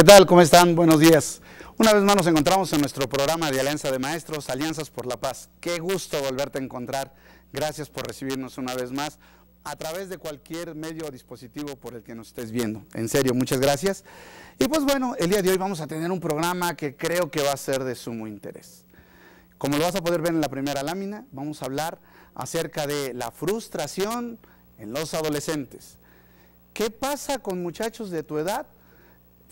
¿Qué tal? ¿Cómo están? Buenos días. Una vez más nos encontramos en nuestro programa de Alianza de Maestros, Alianzas por la Paz. Qué gusto volverte a encontrar. Gracias por recibirnos una vez más a través de cualquier medio o dispositivo por el que nos estés viendo. En serio, muchas gracias. Y pues bueno, el día de hoy vamos a tener un programa que creo que va a ser de sumo interés. Como lo vas a poder ver en la primera lámina, vamos a hablar acerca de la frustración en los adolescentes. ¿Qué pasa con muchachos de tu edad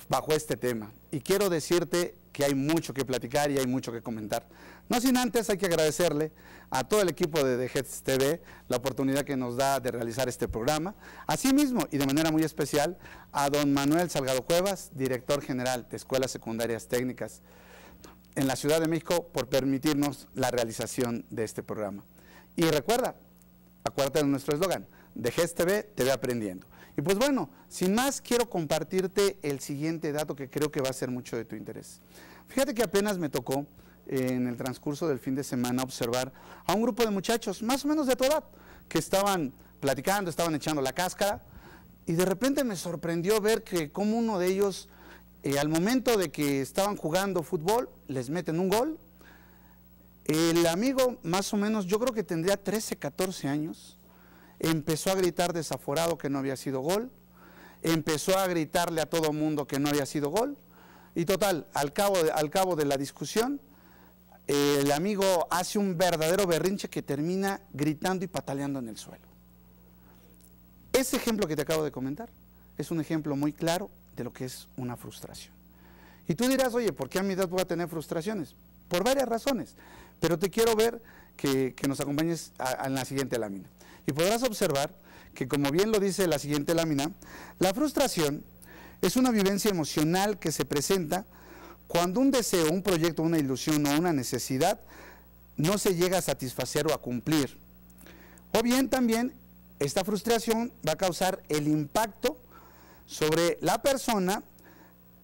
bajo este tema? Y quiero decirte que hay mucho que platicar y hay mucho que comentar. No sin antes hay que agradecerle a todo el equipo de The TV la oportunidad que nos da de realizar este programa. Asimismo, y de manera muy especial, a don Manuel Salgado Cuevas, director general de Escuelas Secundarias Técnicas en la Ciudad de México, por permitirnos la realización de este programa. Y recuerda, acuérdate de nuestro eslogan, de TV, TV aprendiendo. Y pues bueno, sin más, quiero compartirte el siguiente dato que creo que va a ser mucho de tu interés. Fíjate que apenas me tocó en el transcurso del fin de semana observar a un grupo de muchachos, más o menos de tu edad, que estaban platicando, estaban echando la cáscara, y de repente me sorprendió ver que como uno de ellos, eh, al momento de que estaban jugando fútbol, les meten un gol. El amigo, más o menos, yo creo que tendría 13, 14 años, empezó a gritar desaforado que no había sido gol, empezó a gritarle a todo mundo que no había sido gol, y total, al cabo de, al cabo de la discusión, el amigo hace un verdadero berrinche que termina gritando y pataleando en el suelo. Ese ejemplo que te acabo de comentar es un ejemplo muy claro de lo que es una frustración. Y tú dirás, oye, ¿por qué a mi edad voy a tener frustraciones? Por varias razones, pero te quiero ver que, nos acompañes en la siguiente lámina. Y podrás observar que, como bien lo dice la siguiente lámina, la frustración es una vivencia emocional que se presenta cuando un deseo, un proyecto, una ilusión o una necesidad no se llega a satisfacer o a cumplir. O bien también esta frustración va a causar el impacto sobre la persona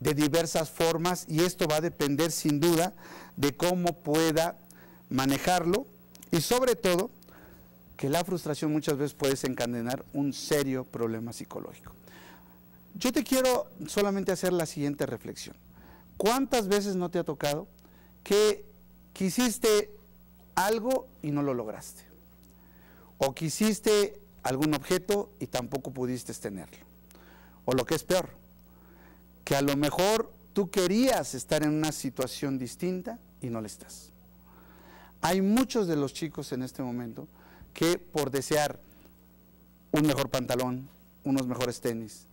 de diversas formas y esto va a depender sin duda de cómo pueda manejarlo y sobre todo que la frustración muchas veces puede desencadenar un serio problema psicológico. Yo te quiero solamente hacer la siguiente reflexión. ¿Cuántas veces no te ha tocado que quisiste algo y no lo lograste? O quisiste algún objeto y tampoco pudiste tenerlo. O lo que es peor, que a lo mejor tú querías estar en una situación distinta y no lo estás. Hay muchos de los chicos en este momento que por desear un mejor pantalón, unos mejores tenis,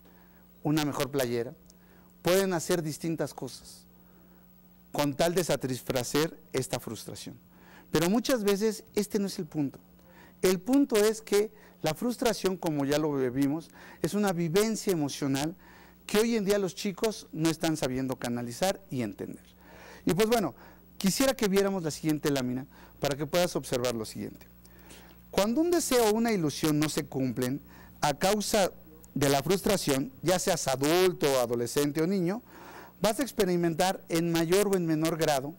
una mejor playera, pueden hacer distintas cosas con tal de satisfacer esta frustración. Pero muchas veces este no es el punto. El punto es que la frustración, como ya lo vimos, es una vivencia emocional que hoy en día los chicos no están sabiendo canalizar y entender. Y pues bueno, quisiera que viéramos la siguiente lámina para que puedas observar lo siguiente. Cuando un deseo o una ilusión no se cumplen a causa de la frustración, ya seas adulto, adolescente o niño, vas a experimentar en mayor o en menor grado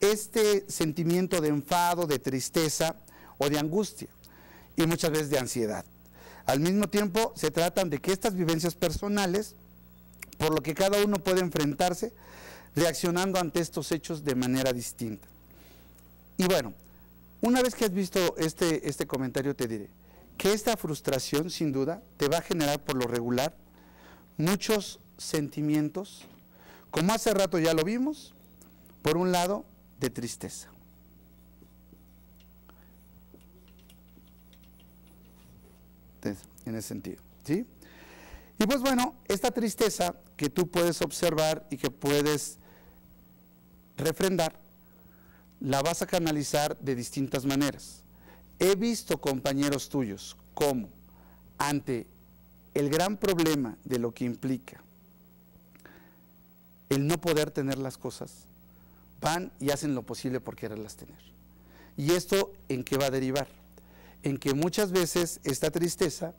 este sentimiento de enfado, de tristeza o de angustia y muchas veces de ansiedad. Al mismo tiempo se tratan de que estas vivencias personales, por lo que cada uno puede enfrentarse, reaccionando ante estos hechos de manera distinta. Y bueno, una vez que has visto este, este comentario te diré, que esta frustración sin duda te va a generar por lo regular muchos sentimientos, como hace rato ya lo vimos, por un lado de tristeza. En ese sentido, ¿sí? Y pues bueno, esta tristeza que tú puedes observar y que puedes refrendar, la vas a canalizar de distintas maneras. He visto compañeros tuyos cómo ante el gran problema de lo que implica el no poder tener las cosas, van y hacen lo posible por quererlas tener. ¿Y esto en qué va a derivar? En que muchas veces esta tristeza,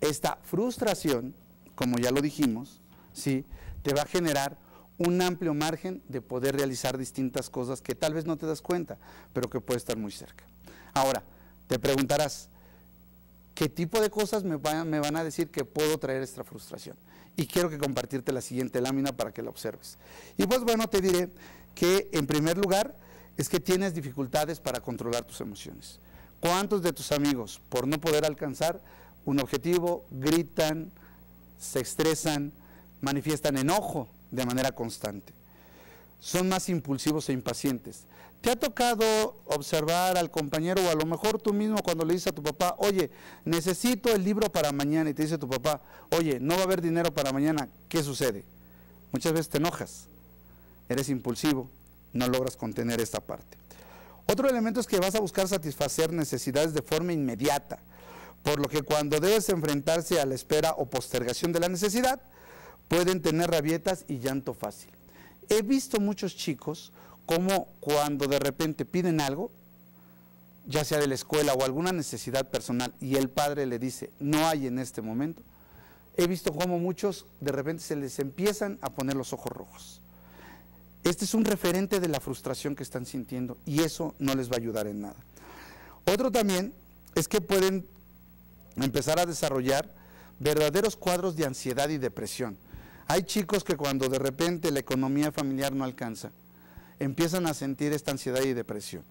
esta frustración, como ya lo dijimos, ¿sí? te va a generar un amplio margen de poder realizar distintas cosas que tal vez no te das cuenta, pero que puede estar muy cerca. Ahora, te preguntarás, qué tipo de cosas me van, a decir que puedo traer esta frustración. Y quiero que compartirte la siguiente lámina para que la observes. Y pues bueno, te diré que en primer lugar es que tienes dificultades para controlar tus emociones. ¿Cuántos de tus amigos, por no poder alcanzar un objetivo, gritan, se estresan, manifiestan enojo de manera constante? Son más impulsivos e impacientes. ¿Te ha tocado observar al compañero o a lo mejor tú mismo cuando le dices a tu papá, oye, necesito el libro para mañana y te dice tu papá, oye, no va a haber dinero para mañana, ¿qué sucede? Muchas veces te enojas, eres impulsivo, no logras contener esta parte. Otro elemento es que vas a buscar satisfacer necesidades de forma inmediata, por lo que cuando debes enfrentarse a la espera o postergación de la necesidad, pueden tener rabietas y llanto fácil. He visto muchos chicos como cuando de repente piden algo, ya sea de la escuela o alguna necesidad personal, y el padre le dice, no hay en este momento, he visto como muchos de repente se les empiezan a poner los ojos rojos. Este es un referente de la frustración que están sintiendo y eso no les va a ayudar en nada. Otro también es que pueden empezar a desarrollar verdaderos cuadros de ansiedad y depresión. Hay chicos que cuando de repente la economía familiar no alcanza, empiezan a sentir esta ansiedad y depresión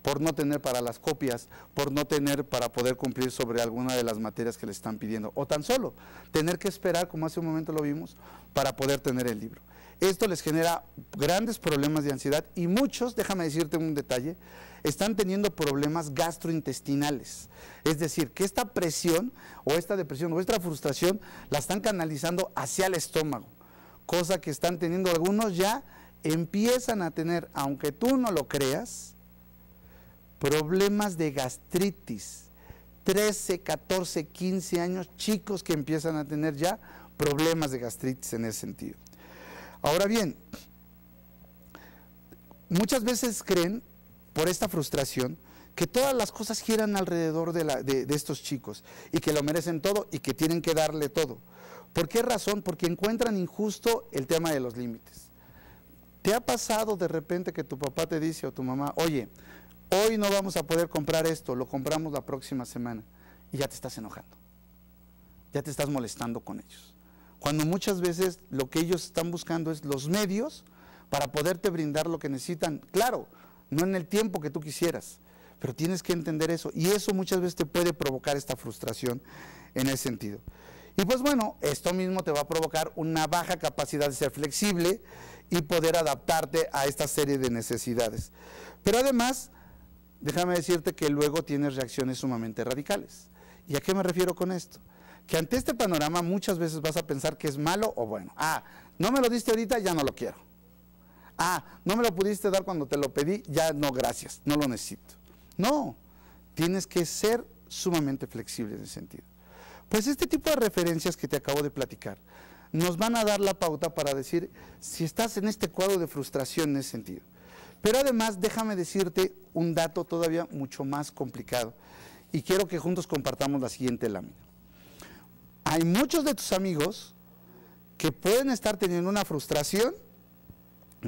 por no tener para las copias, por no tener para poder cumplir sobre alguna de las materias que le están pidiendo, o tan solo tener que esperar, como hace un momento lo vimos, para poder tener el libro. Esto les genera grandes problemas de ansiedad y muchos, déjame decirte un detalle, están teniendo problemas gastrointestinales. Es decir, que esta presión o esta depresión o esta frustración la están canalizando hacia el estómago, cosa que están teniendo algunos ya empiezan a tener, aunque tú no lo creas, problemas de gastritis. 13, 14, 15 años, chicos que empiezan a tener ya problemas de gastritis en ese sentido. Ahora bien, muchas veces creen, por esta frustración, que todas las cosas giran alrededor de, estos chicos y que lo merecen todo y que tienen que darle todo. ¿Por qué razón? Porque encuentran injusto el tema de los límites. ¿Te ha pasado de repente que tu papá te dice o tu mamá, oye, hoy no vamos a poder comprar esto, lo compramos la próxima semana y ya te estás enojando? Ya te estás molestando con ellos. Cuando muchas veces lo que ellos están buscando es los medios para poderte brindar lo que necesitan. Claro, no en el tiempo que tú quisieras, pero tienes que entender eso. Y eso muchas veces te puede provocar esta frustración en ese sentido. Y pues bueno, esto mismo te va a provocar una baja capacidad de ser flexible y poder adaptarte a esta serie de necesidades. Pero además, déjame decirte que luego tienes reacciones sumamente radicales. ¿Y a qué me refiero con esto? Que ante este panorama muchas veces vas a pensar que es malo o bueno. Ah, no me lo diste ahorita, ya no lo quiero. Ah, no me lo pudiste dar cuando te lo pedí, ya no, gracias, no lo necesito. No, tienes que ser sumamente flexible en ese sentido. Pues este tipo de referencias que te acabo de platicar nos van a dar la pauta para decir si estás en este cuadro de frustración en ese sentido. Pero además déjame decirte un dato todavía mucho más complicado y quiero que juntos compartamos la siguiente lámina. Hay muchos de tus amigos que pueden estar teniendo una frustración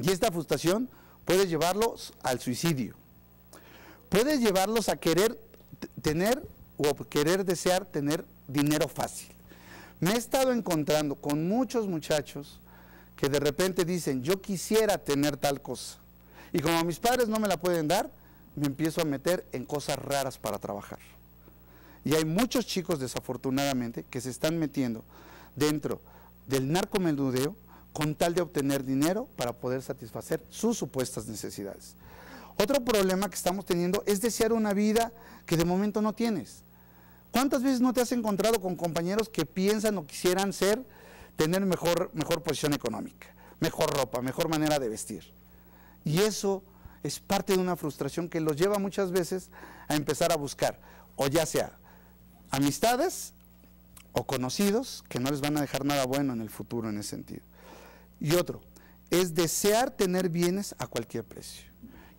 y esta frustración puede llevarlos al suicidio. Puede llevarlos a querer tener o querer desear tener dinero fácil. Me he estado encontrando con muchos muchachos que de repente dicen, yo quisiera tener tal cosa. Y como mis padres no me la pueden dar, me empiezo a meter en cosas raras para trabajar. Y hay muchos chicos, desafortunadamente, que se están metiendo dentro del narcomenudeo con tal de obtener dinero para poder satisfacer sus supuestas necesidades. Otro problema que estamos teniendo es desear una vida que de momento no tienes. ¿Cuántas veces no te has encontrado con compañeros que piensan o quisieran ser, tener mejor, mejor posición económica, mejor ropa, mejor manera de vestir? Y eso es parte de una frustración que los lleva muchas veces a empezar a buscar, o ya sea amistades o conocidos que no les van a dejar nada bueno en el futuro en ese sentido. Y otro, es desear tener bienes a cualquier precio.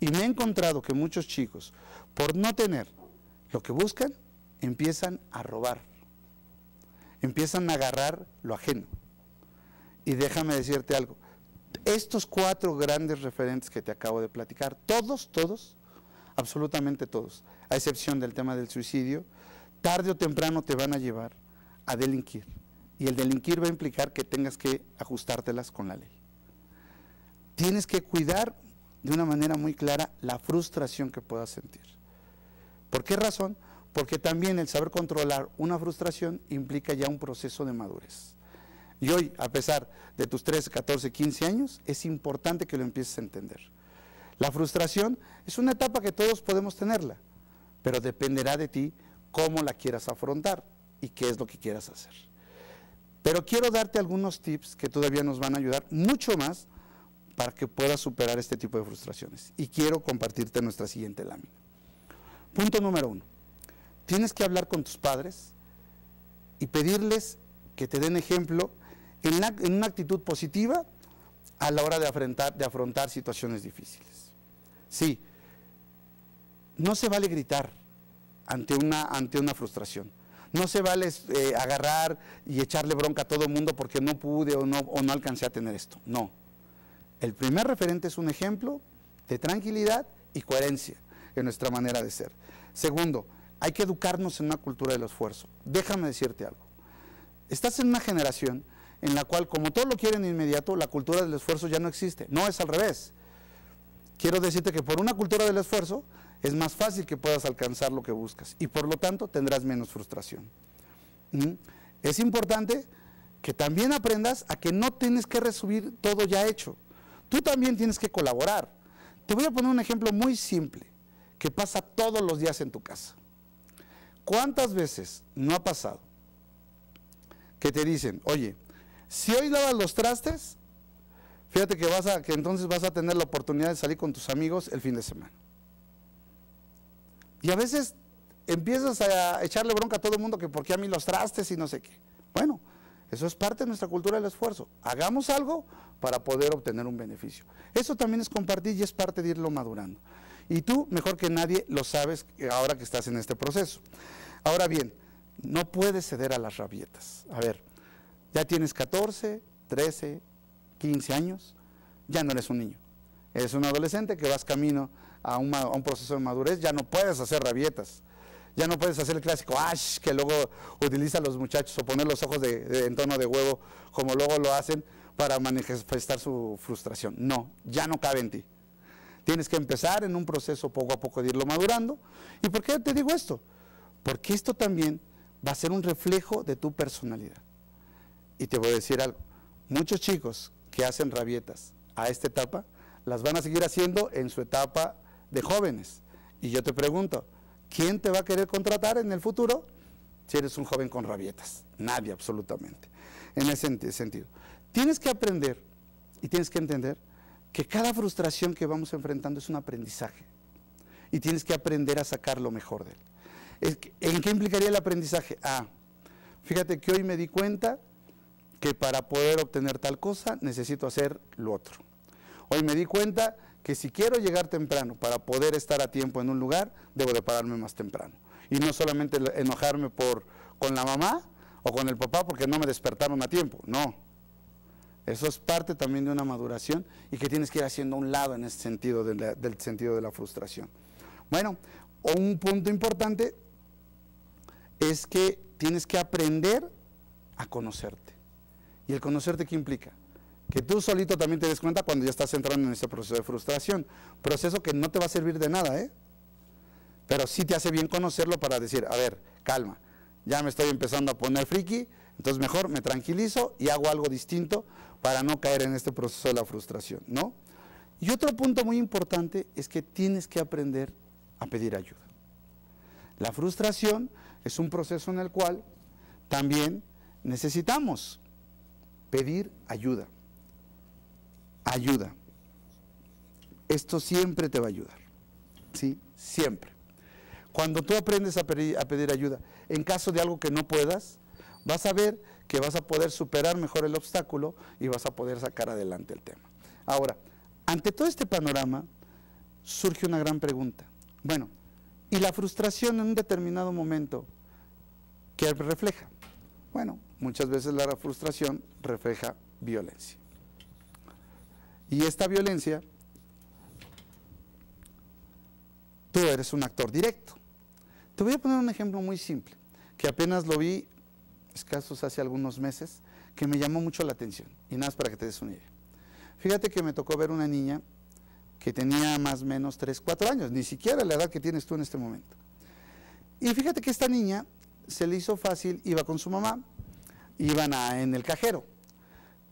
Y me he encontrado que muchos chicos, por no tener lo que buscan, empiezan a robar, empiezan a agarrar lo ajeno. Y déjame decirte algo, estos cuatro grandes referentes que te acabo de platicar, todos, todos, absolutamente todos, a excepción del tema del suicidio, tarde o temprano te van a llevar a delinquir. Y el delinquir va a implicar que tengas que ajustártelas con la ley. Tienes que cuidar de una manera muy clara la frustración que puedas sentir. ¿Por qué razón? Porque también el saber controlar una frustración implica ya un proceso de madurez. Y hoy, a pesar de tus 13, 14, 15 años, es importante que lo empieces a entender. La frustración es una etapa que todos podemos tenerla, pero dependerá de ti cómo la quieras afrontar y qué es lo que quieras hacer. Pero quiero darte algunos tips que todavía nos van a ayudar mucho más para que puedas superar este tipo de frustraciones. Y quiero compartirte nuestra siguiente lámina. Punto número uno. Tienes que hablar con tus padres y pedirles que te den ejemplo en, una actitud positiva a la hora de afrontar, situaciones difíciles. Sí, no se vale gritar ante una frustración. No se vale eh, agarrar y echarle bronca a todo el mundo porque no pude o no, o alcancé a tener esto. No. El primer referente es un ejemplo de tranquilidad y coherencia en nuestra manera de ser. Segundo, hay que educarnos en una cultura del esfuerzo. Déjame decirte algo. Estás en una generación en la cual, como todo lo quieren inmediato, la cultura del esfuerzo ya no existe. No es al revés. Quiero decirte que por una cultura del esfuerzo es más fácil que puedas alcanzar lo que buscas y por lo tanto tendrás menos frustración. ¿Mm? Es importante que también aprendas a que no tienes que resumir todo ya hecho. Tú también tienes que colaborar. Te voy a poner un ejemplo muy simple que pasa todos los días en tu casa. ¿Cuántas veces no ha pasado que te dicen, oye, si hoy lavas los trastes, fíjate que vas a, que entonces vas a tener la oportunidad de salir con tus amigos el fin de semana. Y a veces empiezas a echarle bronca a todo el mundo que por qué a mí los trastes y no sé qué. Bueno, eso es parte de nuestra cultura del esfuerzo. Hagamos algo para poder obtener un beneficio. Eso también es compartir y es parte de irlo madurando. Y tú, mejor que nadie, lo sabes ahora que estás en este proceso. Ahora bien, no puedes ceder a las rabietas. A ver, ya tienes 14, 13, 15 años, ya no eres un niño. Eres un adolescente que vas camino a, un proceso de madurez, ya no puedes hacer rabietas. Ya no puedes hacer el clásico ash que luego utilizan los muchachos o poner los ojos de, en tono de huevo como luego lo hacen para manifestar su frustración. No, ya no cabe en ti. Tienes que empezar en un proceso poco a poco de irlo madurando. ¿Y por qué te digo esto? Porque esto también va a ser un reflejo de tu personalidad. Y te voy a decir algo, muchos chicos que hacen rabietas a esta etapa, las van a seguir haciendo en su etapa de jóvenes. Y yo te pregunto, ¿quién te va a querer contratar en el futuro si eres un joven con rabietas? Nadie, absolutamente. En ese sentido. Tienes que aprender y tienes que entender que cada frustración que vamos enfrentando es un aprendizaje. Y tienes que aprender a sacar lo mejor de él. ¿En qué implicaría el aprendizaje? Ah, fíjate que hoy me di cuenta que para poder obtener tal cosa necesito hacer lo otro. Hoy me di cuenta que si quiero llegar temprano para poder estar a tiempo en un lugar, debo de pararme más temprano. Y no solamente enojarme por, con la mamá o con el papá porque no me despertaron a tiempo, no. Eso es parte también de una maduración y que tienes que ir haciendo a un lado en ese sentido del sentido de la frustración. Bueno, un punto importante es que tienes que aprender a conocerte. ¿Y el conocerte qué implica? Que tú solito también te des cuenta cuando ya estás entrando en ese proceso de frustración. Proceso que no te va a servir de nada, ¿eh? Pero sí te hace bien conocerlo para decir, a ver, calma, ya me estoy empezando a poner friki, entonces mejor me tranquilizo y hago algo distinto para no caer en este proceso de la frustración, ¿no? Y otro punto muy importante es que tienes que aprender a pedir ayuda. La frustración es un proceso en el cual también necesitamos pedir ayuda. Ayuda. Esto siempre te va a ayudar. ¿Sí? Siempre. Cuando tú aprendes a pedir, a pedir ayuda, en caso de algo que no puedas, vas a ver que vas a poder superar mejor el obstáculo y vas a poder sacar adelante el tema. Ahora, ante todo este panorama, surge una gran pregunta. Bueno, ¿y la frustración en un determinado momento qué refleja? Bueno, muchas veces la frustración refleja violencia. Y esta violencia, tú eres un actor directo. Te voy a poner un ejemplo muy simple. que apenas lo vi escasos hace algunos meses, que me llamó mucho la atención. Y nada más para que te des una idea. Fíjate que me tocó ver una niña que tenía más o menos 3, 4 años, ni siquiera la edad que tienes tú en este momento. Y fíjate que esta niña se le hizo fácil, iba con su mamá, iban a, en el cajero,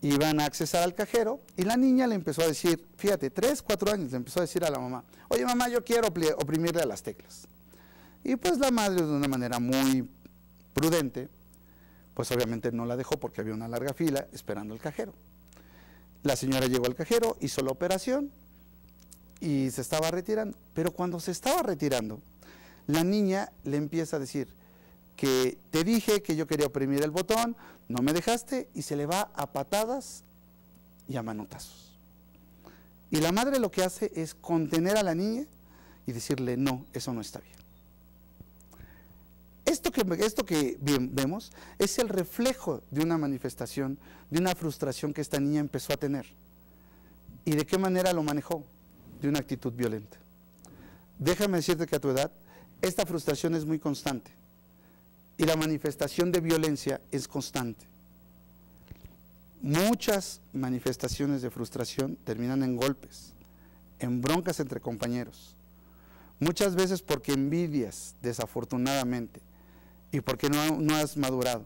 iban a accesar al cajero y la niña le empezó a decir, fíjate, 3, 4 años, le empezó a decir a la mamá, oye mamá, yo quiero oprimirle a las teclas. Y pues la madre de una manera muy prudente, pues obviamente no la dejó porque había una larga fila esperando el cajero. La señora llegó al cajero, hizo la operación y se estaba retirando. Pero cuando se estaba retirando, la niña le empieza a decir que te dije que yo quería oprimir el botón, no me dejaste y se le va a patadas y a manotazos. Y la madre lo que hace es contener a la niña y decirle, no, eso no está bien. Esto que, esto que vemos es el reflejo de una manifestación, de una frustración que esta niña empezó a tener. ¿Y de qué manera lo manejó? De una actitud violenta. Déjame decirte que a tu edad esta frustración es muy constante y la manifestación de violencia es constante. Muchas manifestaciones de frustración terminan en golpes, en broncas entre compañeros. Muchas veces porque envidias, desafortunadamente, y porque no, has madurado.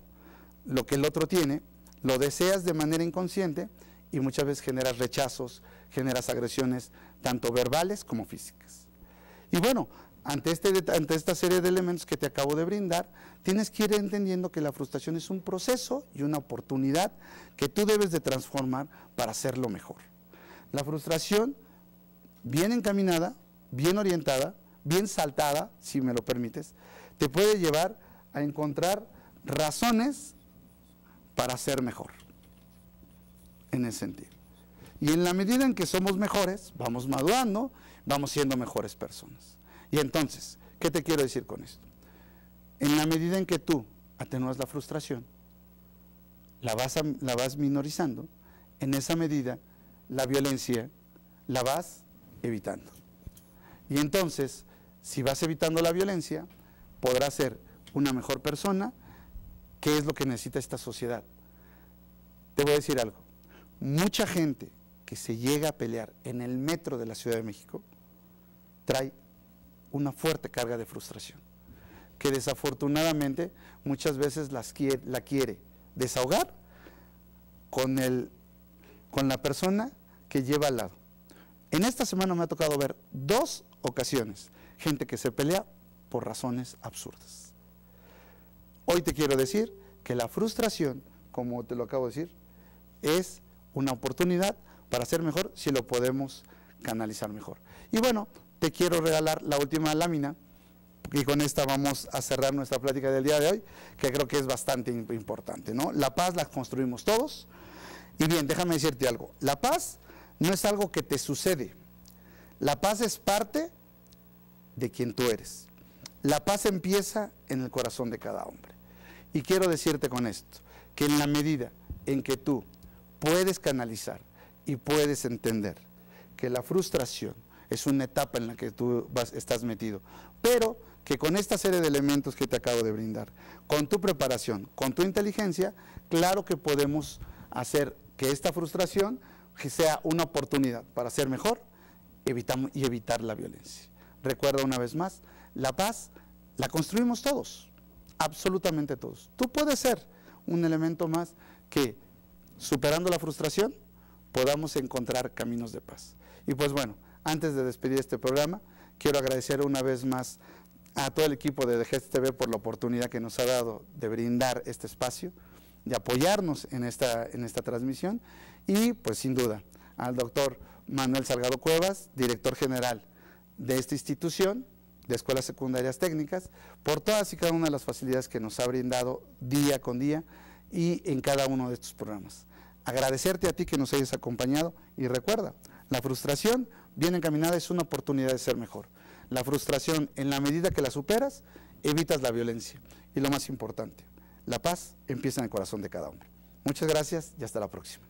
Lo que el otro tiene, lo deseas de manera inconsciente y muchas veces generas rechazos, generas agresiones, tanto verbales como físicas. Y bueno, ante, este, ante esta serie de elementos que te acabo de brindar, tienes que ir entendiendo que la frustración es un proceso y una oportunidad que tú debes de transformar para hacerlo mejor. La frustración, bien encaminada, bien orientada, bien saltada, si me lo permites, te puede llevar a encontrar razones para ser mejor. En ese sentido. Y en la medida en que somos mejores, vamos madurando, vamos siendo mejores personas. Y entonces, ¿qué te quiero decir con esto? En la medida en que tú atenúas la frustración, la vas, la vas minorizando, en esa medida la violencia la vas evitando. Y entonces, si vas evitando la violencia, podrás ser una mejor persona, ¿qué es lo que necesita esta sociedad? Te voy a decir algo. Mucha gente que se llega a pelear en el metro de la Ciudad de México trae una fuerte carga de frustración, que desafortunadamente muchas veces las la quiere desahogar con, el, con la persona que lleva al lado. En esta semana me ha tocado ver dos ocasiones gente que se pelea por razones absurdas. Hoy te quiero decir que la frustración, como te lo acabo de decir, es una oportunidad para ser mejor si lo podemos canalizar mejor. Y bueno, te quiero regalar la última lámina y con esta vamos a cerrar nuestra plática del día de hoy, que creo que es bastante importante, ¿no? La paz la construimos todos. Y bien, déjame decirte algo. La paz no es algo que te sucede. La paz es parte de quien tú eres. La paz empieza en el corazón de cada hombre. Y quiero decirte con esto, que en la medida en que tú puedes canalizar y puedes entender que la frustración es una etapa en la que tú vas, estás metido, pero que con esta serie de elementos que te acabo de brindar, con tu preparación, con tu inteligencia, claro que podemos hacer que esta frustración sea una oportunidad para ser mejor y evitar la violencia. Recuerda una vez más, la paz la construimos todos absolutamente todos. Tú puedes ser un elemento más que, superando la frustración, podamos encontrar caminos de paz. Y pues bueno, antes de despedir este programa, quiero agradecer una vez más a todo el equipo de DGES TV por la oportunidad que nos ha dado de brindar este espacio, de apoyarnos en esta, en esta transmisión y pues sin duda al doctor Manuel Salgado Cuevas, director general de esta institución, de escuelas secundarias técnicas, por todas y cada una de las facilidades que nos ha brindado día con día y en cada uno de estos programas. Agradecerte a ti que nos hayas acompañado y recuerda, la frustración bien encaminada es una oportunidad de ser mejor. La frustración, en la medida que la superas, evitas la violencia. Y lo más importante, la paz empieza en el corazón de cada hombre. Muchas gracias y hasta la próxima.